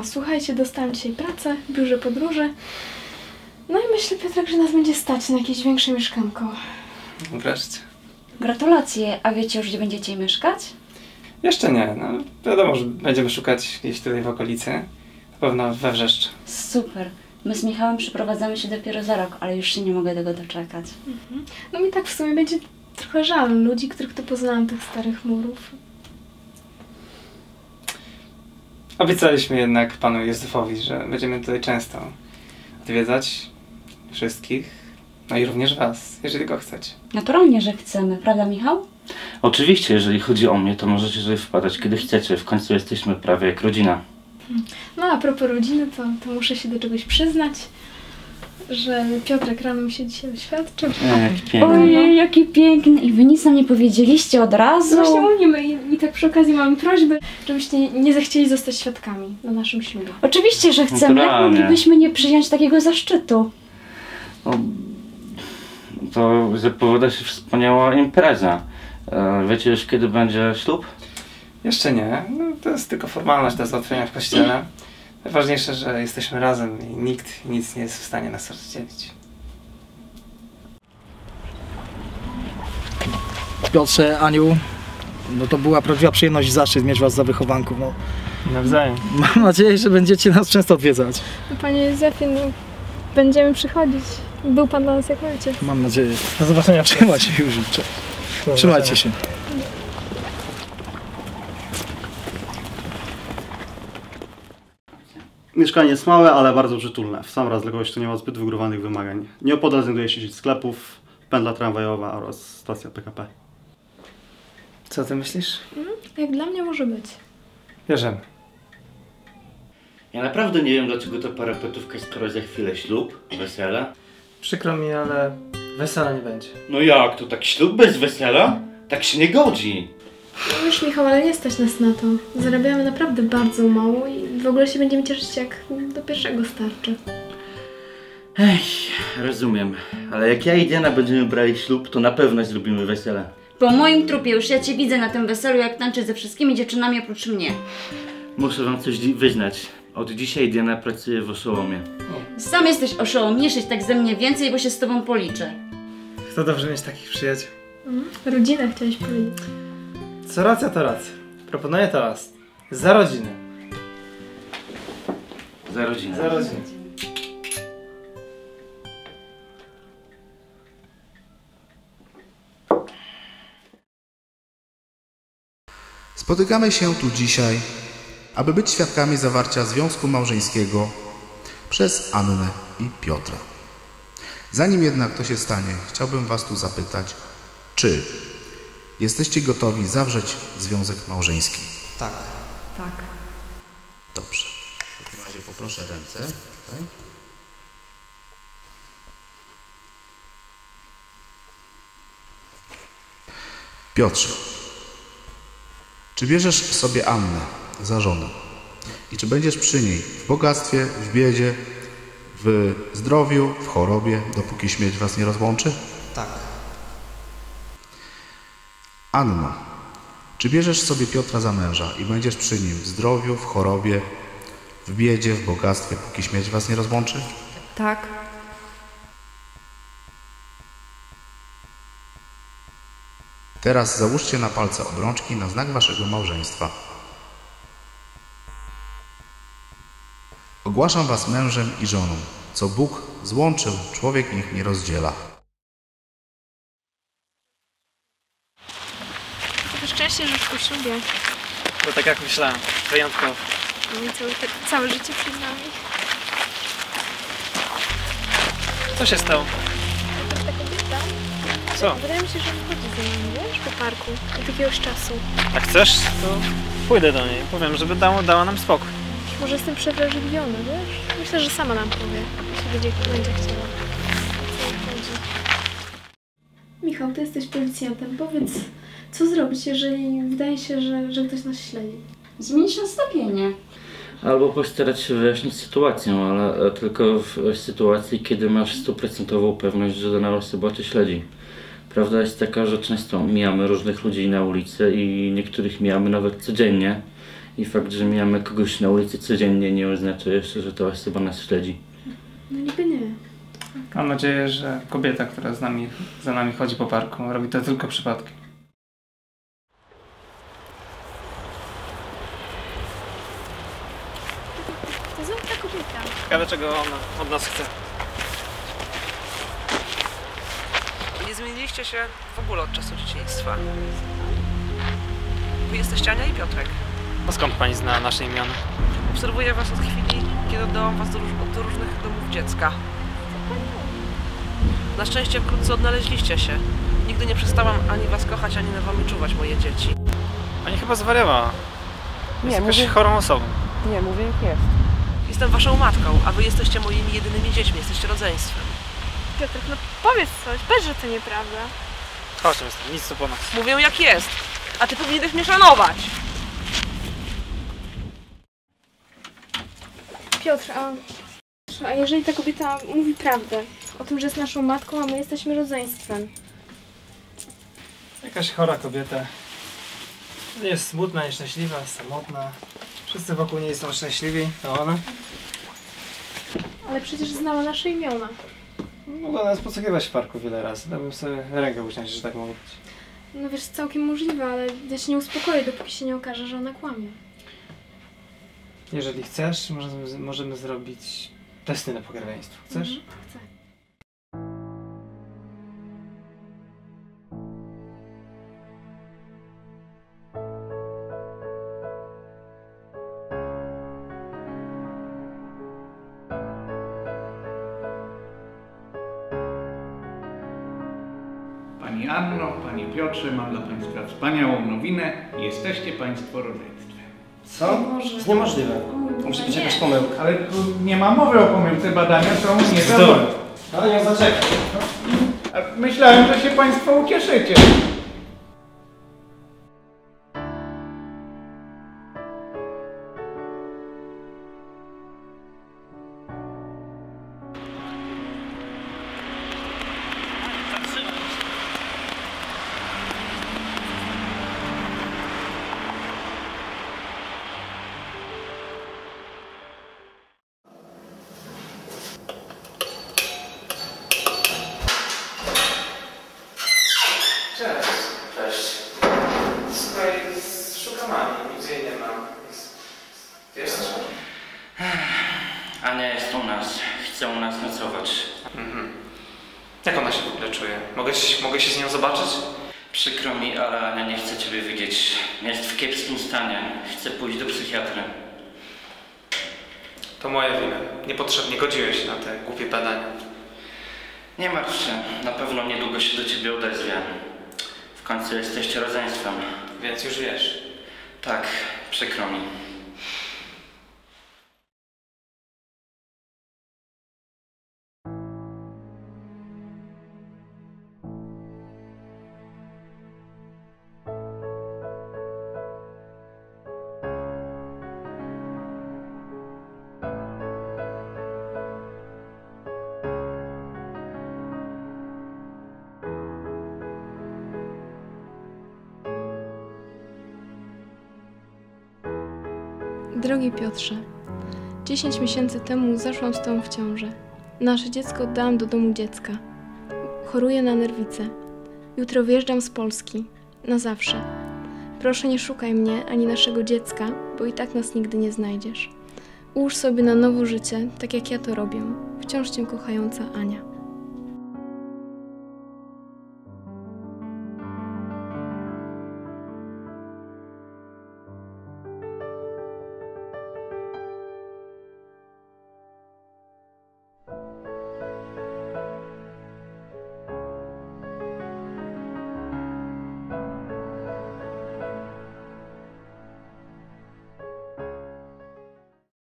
No słuchajcie, dostałam dzisiaj pracę w biurze podróży. No i myślę, Piotrek, że nas będzie stać na jakieś większe mieszkanko. Wreszcie. Gratulacje, a wiecie już gdzie będziecie mieszkać? Jeszcze nie, no wiadomo, że będziemy szukać gdzieś tutaj w okolicy. Na pewno we Wrzeszczu. Super. My z Michałem przeprowadzamy się dopiero za rok, ale już się nie mogę tego doczekać. No mi tak w sumie będzie trochę żal ludzi, których tu poznałam, tych starych murów. Obiecaliśmy jednak panu Józefowi, że będziemy tutaj często odwiedzać wszystkich, no i również was, jeżeli go chcecie. Naturalnie, że chcemy, prawda Michał? Oczywiście, jeżeli chodzi o mnie, to możecie tutaj wpadać kiedy chcecie. W końcu jesteśmy prawie jak rodzina. No a propos rodziny, to, to muszę się do czegoś przyznać, że Piotrek rano mi się dzisiaj oświadczył. Jak pięknie. Ojej, jaki piękny! I wy nic nam nie powiedzieliście od razu? Właśnie mówimy i, i tak przy okazji mamy prośbę, żebyście nie, nie zechcieli zostać świadkami na naszym ślubie. Oczywiście, że chcemy. Jak Naturalnie. moglibyśmy nie przyjąć takiego zaszczytu? No, to zapowiada się wspaniała impreza. E, wiecie już kiedy będzie ślub? Jeszcze nie, no to jest tylko formalność do załatwienia w kościele. Najważniejsze, że jesteśmy razem i nikt nic nie jest w stanie nas rozdzielić. Piotrze, Aniu, no to była prawdziwa przyjemność i zaszczyt mieć was za wychowanków. No, Nawzajem. mam nadzieję, że będziecie nas często odwiedzać. No, Panie Józefie, no, będziemy przychodzić. Był Pan dla nas jak ojciec. Mam nadzieję. Do zobaczenia. Trzymaj się już. Cześć. Trzymajcie się. Mieszkanie jest małe, ale bardzo przytulne. W sam raz dla kogoś, kto nie ma zbyt wygórowanych wymagań. Nieopodal znajduje się sieć sklepów, pętla tramwajowa oraz stacja PKP. Co ty myślisz? Jak dla mnie może być. Bierzemy. Ja naprawdę nie wiem dlaczego ta parapetówka skoro za chwilę ślub, wesele. Przykro mi, ale wesela nie będzie. No jak to tak ślub bez wesela? Tak się nie godzi. No już Michał, ale nie stać nas na to. Zarabiamy naprawdę bardzo mało i w ogóle się będziemy cieszyć jak do pierwszego starczy. Ej, rozumiem. Ale jak ja i Diana będziemy brali ślub, to na pewno zrobimy wesele. Po moim trupie już ja cię widzę na tym weselu, jak tańczysz ze wszystkimi dziewczynami oprócz mnie. Muszę wam coś wyznać. Od dzisiaj Diana pracuje w oszołomie. Sam jesteś oszołomniejszyć tak ze mnie więcej, bo się z tobą policzę. To dobrze mieć takich przyjaciół. Rodzinę chciałeś powiedzieć. Co racja, to racja. Proponuję toast. Za rodzinę. Za rodzinę. Za rodzinę. Spotykamy się tu dzisiaj, aby być świadkami zawarcia związku małżeńskiego przez Annę i Piotra. Zanim jednak to się stanie, chciałbym Was tu zapytać, czy jesteście gotowi zawrzeć związek małżeński? Tak. Tak. Dobrze. Razie poproszę ręce. Tutaj. Piotrze, czy bierzesz sobie Annę za żonę? I czy będziesz przy niej w bogactwie, w biedzie, w zdrowiu, w chorobie, dopóki śmierć was nie rozłączy? Tak. Anno, czy bierzesz sobie Piotra za męża i będziesz przy nim w zdrowiu, w chorobie, w biedzie, w bogactwie, póki śmierć was nie rozłączy? Tak. Teraz załóżcie na palce obrączki na znak waszego małżeństwa. Ogłaszam was mężem i żoną. Co Bóg złączył, człowiek niech nie rozdziela. To szczęście, że już po ślubie. Bo tak jak myślałem, wyjątkowo. Całe, całe życie przed nami. Co się stało? Kobieta, Co? wydaje mi się, że wychodzi ze mną, wiesz, po parku od jakiegoś czasu. Jak chcesz, to pójdę do niej. Powiem, żeby dała, dała nam spokój. Może jestem przewrażliwiona, wiesz? Myślę, że sama nam powie, jeśli będzie, będzie chciała. Co chodzi. Michał, ty jesteś policjantem. Powiedz, co zrobić, jeżeli wydaje się, że, że ktoś nas śledzi? Zmienić nastawienie. Albo postarać się wyjaśnić sytuację, ale e, tylko w, w sytuacji, kiedy masz stuprocentową pewność, że dana osoba cię śledzi. Prawda jest taka, że często mijamy różnych ludzi na ulicy i niektórych mijamy nawet codziennie I fakt, że mijamy kogoś na ulicy codziennie nie oznacza jeszcze, że ta osoba nas śledzi. No niby nie. Mam nadzieję, że kobieta, która z nami, za nami chodzi po parku, robi to tylko przypadkiem. To znowu ta kobieta. Ciekawe czego ona od nas chce. Nie zmieniliście się w ogóle od czasu dzieciństwa. Wy jesteście Ania i Piotrek. A skąd pani zna nasze imiona? Obserwuję was od chwili, kiedy oddałam was do, róż do różnych domów dziecka. Na szczęście wkrótce odnaleźliście się. Nigdy nie przestałam ani was kochać, ani na wami czuwać, moje dzieci. Pani chyba zwariowała. Jest Nie, jakaś mówię- chorą osobą. Nie, mówię jak jest. Jestem waszą matką, a wy jesteście moimi jedynymi dziećmi, jesteście rodzeństwem. Piotrek, no powiedz coś, bez, że to nieprawda. Chodźmy, stąd, nic tu po nas. Mówię jak jest, a ty powinieneś mnie szanować. Piotr, a, a jeżeli ta kobieta mówi prawdę o tym, że jest naszą matką, a my jesteśmy rodzeństwem, Jakaś chora kobieta. Jest smutna, nieszczęśliwa, samotna. Wszyscy wokół niej są szczęśliwi, a ona? ale przecież znała nasze imiona. Mogła nas podsłuchiwać w parku wiele razy. Dałbym sobie rękę uciąć, że tak mogło być. No wiesz, całkiem możliwe, ale ja się nie uspokoję, dopóki się nie okaże, że ona kłamie. Jeżeli chcesz, możemy, możemy zrobić testy na pokrewieństwo. Chcesz? Mhm, chcę. Pani Anno, Panie Piotrze, mam dla Państwa wspaniałą nowinę. Jesteście Państwo rodzeństwem. Co? To jest niemożliwe. Musi być jakaś pomyłka. Ale tu nie ma mowy o pomyłce, badania są niezawodne. Ale nie zaczekaj. Myślałem, że się Państwo ucieszycie. U nas nocować. Mhm. Jak ona się w ogóle czuje? Mogę, się- mogę się z nią zobaczyć? Przykro mi, ale Ania nie chce ciebie widzieć. Jest w kiepskim stanie. Chce pójść do psychiatry. To moja wina. Niepotrzebnie godziłeś się na te głupie badania. Nie martw się. Na pewno niedługo się do ciebie odezwie. W końcu jesteście rodzeństwem. Więc już wiesz. Tak, przykro mi. Drogi Piotrze, 10 miesięcy temu zaszłam z Tobą w ciążę. Nasze dziecko oddałam do domu dziecka. Choruję na nerwicę. Jutro wyjeżdżam z Polski. Na zawsze. Proszę nie szukaj mnie ani naszego dziecka, bo i tak nas nigdy nie znajdziesz. Ułóż sobie na nowo życie, tak jak ja to robię. Wciąż Cię kochająca Ania.